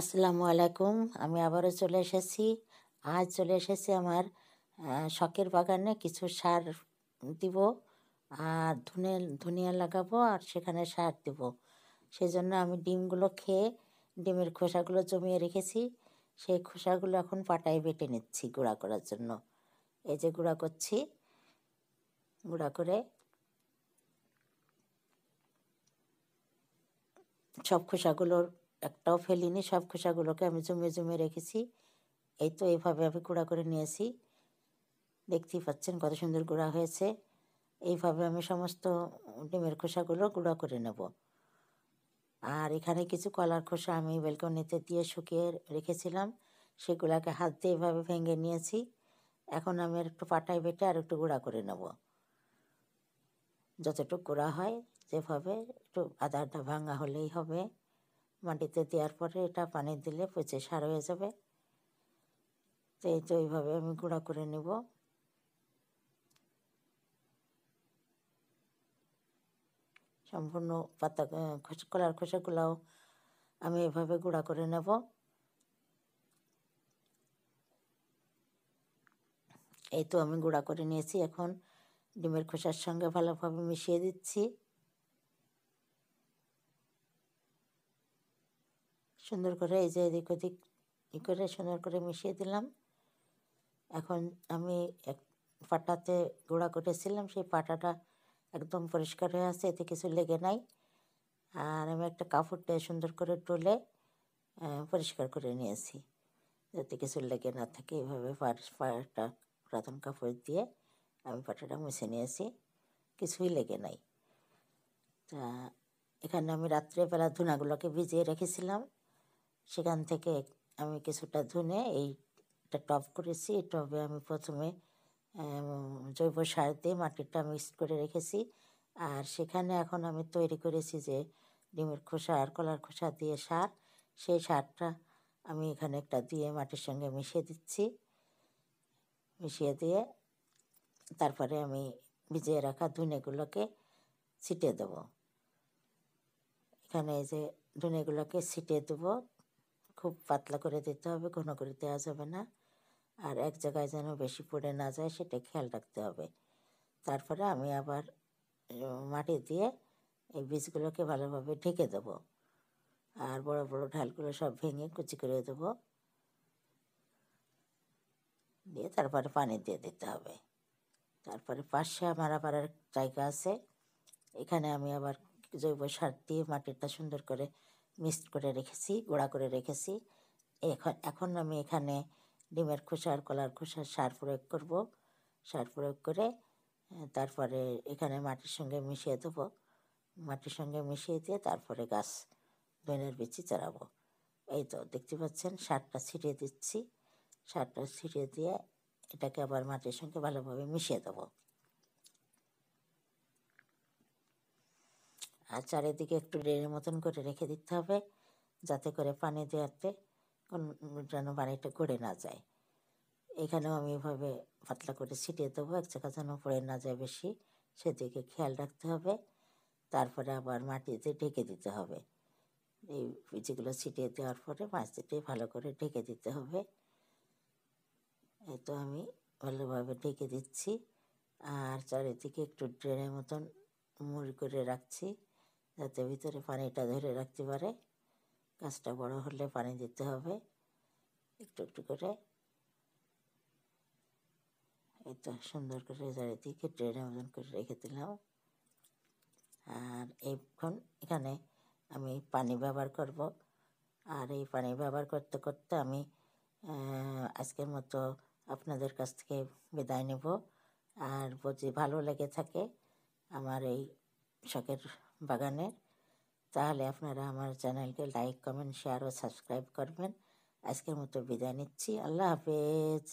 আসসালামু আলাইকুম। আমি আবারও চলে এসেছি। আজ চলে এসেছি আমার শখের বাগানে কিছু সার দিব, আর ধুনে, ধনিয়া লাগাবো আর সেখানে সার দিব। সেই জন্য আমি ডিমগুলো খেয়ে ডিমের খোসাগুলো জমিয়ে রেখেছি। সেই খোসাগুলো এখন পাটায় বেটে নিচ্ছি গুঁড়া করার জন্য। এই যে গুঁড়া করছি, গুঁড়া করে সব খোসাগুলোর একটাও ফেলিনি, সব খোসাগুলোকে আমি জমে জমে রেখেছি। এই তো এইভাবে আমি গুঁড়া করে নিয়েছি। দেখতেই পাচ্ছেন কত সুন্দর গুঁড়া হয়েছে। এইভাবে আমি সমস্ত ডিমের খোসাগুলো গুঁড়া করে নেব। আর এখানে কিছু কলার খোসা আমি বেলকনিতে দিয়ে শুকিয়ে রেখেছিলাম। সেগুলোকে হাত দিয়ে এভাবে ভেঙে নিয়েছি। এখন আমি একটু পাটায় বেটে আর একটু গুঁড়া করে নেব। যতটুকু গুঁড়া হয়, যেভাবে একটু আদা আদা ভাঙা হলেই হবে। মাটিতে দেওয়ার পরে এটা পানি দিলে পচে সার হয়ে যাবে। তো এই তো এইভাবে আমি গুঁড়া করে নেব। সম্পূর্ণ পাতা খোসা, কলার খোসাগুলাও আমি এভাবে গুঁড়া করে নেব। এই তো আমি গুঁড়া করে নিয়েছি। এখন ডিমের খোসার সঙ্গে ভালোভাবে মিশিয়ে দিচ্ছি। সুন্দর করে এই যে এদিক ওদিক ই করে সুন্দর করে মিশিয়ে দিলাম। এখন আমি এক পাটাতে গুঁড়া করেছিলাম, সেই পাটাটা একদম পরিষ্কার হয়ে আছে, এতে কিছু লেগে নাই। আর আমি একটা কাপড় দিয়ে সুন্দর করে টলে পরিষ্কার করে নিয়েছি, যাতে কিছু লেগে না থাকে। এইভাবে পাটা, পুরাতন কাপড় দিয়ে আমি পাটাটা মুছে নিয়েছি, কিছুই লেগে নাই। তা এখানে আমি রাত্রেবেলা ধুনাগুলোকে ভিজিয়ে রেখেছিলাম। সেখান থেকে আমি কিছুটা ধুনে এইটা টব করেছি। এই টবে আমি প্রথমে জৈব সার দিয়ে মাটিটা মিক্স করে রেখেছি। আর সেখানে এখন আমি তৈরি করেছি যে ডিমের খোসা আর কলার খোসা দিয়ে সার। সেই সারটা আমি এখানে একটা দিয়ে মাটির সঙ্গে মিশিয়ে দিচ্ছি। মিশিয়ে দিয়ে তারপরে আমি ভিজিয়ে রাখা ধুনেগুলোকে ছিটিয়ে দেবো। এখানে এই যে ধুনেগুলোকে ছিটিয়ে দেবো খুব পাতলা করে দিতে হবে, ঘন করে দেওয়া যাবে না। আর এক জায়গায় যেন বেশি পড়ে না যায়, সেটা খেয়াল রাখতে হবে। তারপরে আমি আবার মাটি দিয়ে এই বীজগুলোকে ভালোভাবে ঢেকে দেবো। আর বড় বড় ঢালগুলো সব ভেঙে কুচি করে দেবো। দিয়ে তারপরে পানি দিয়ে দিতে হবে। তারপরে পাশে আমার আবার জায়গা আছে। এখানে আমি আবার জৈব সার দিয়ে মাটিটা সুন্দর করে মিক্সড করে রেখেছি, গোড়া করে রেখেছি। এখন এখন আমি এখানে ডিমের খোসা কলার খোসার সার প্রয়োগ করব। সার প্রয়োগ করে, তারপরে এখানে মাটির সঙ্গে মিশিয়ে দেবো। মাটির সঙ্গে মিশিয়ে দিয়ে তারপরে গাছ ধনের বিচি চারাবো এই তো, দেখতে পাচ্ছেন সারটা ছিটিয়ে দিচ্ছি। সারটা ছিটিয়ে দিয়ে এটাকে আবার মাটির সঙ্গে ভালোভাবে মিশিয়ে দেবো। আর চারিদিকে একটু ড্রেনের মতন করে রেখে দিতে হবে, যাতে করে পানি দেওয়াতে কোনো যেন পানিটা গড়ে না যায়। এখানেও আমি এভাবে পাতলা করে ছিটিয়ে দেবো, এক জায়গা যেন পড়ে না যায় বেশি, সেদিকে খেয়াল রাখতে হবে। তারপরে আবার মাটিতে ঢেকে দিতে হবে। এই বীজগুলো ছিটিয়ে দেওয়ার পরে মাছ মাছটি ভালো করে ঢেকে দিতে হবে। তো আমি ভালোভাবে ঢেকে দিচ্ছি। আর চারিদিকে একটু ড্রেনের মতন মুড়ি করে রাখছি। যাতে ভিতরে পানিটা ধরে রাখতে পারে। গাছটা বড় হলে পানি দিতে হবে। একটু একটু করে। এই তো সুন্দর করে চারিদিকে ট্রেনের মতন করে রেখে দিলাম। আর এখন এখানে আমি পানি ব্যবহার করব। আর এই পানি ব্যবহার করতে করতে আমি আজকের মতো আপনাদের কাছ থেকে বিদায় নেব। আর যদি ভালো লেগে থাকে, আমার এই শখের বাগানের তাহলে আপনারা আমার চ্যানেলকে লাইক কমেন্ট শেয়ার ও সাবস্ক্রাইব করবেন। আজকের মতো বিদায় নিচ্ছি। আল্লাহ হাফেজ।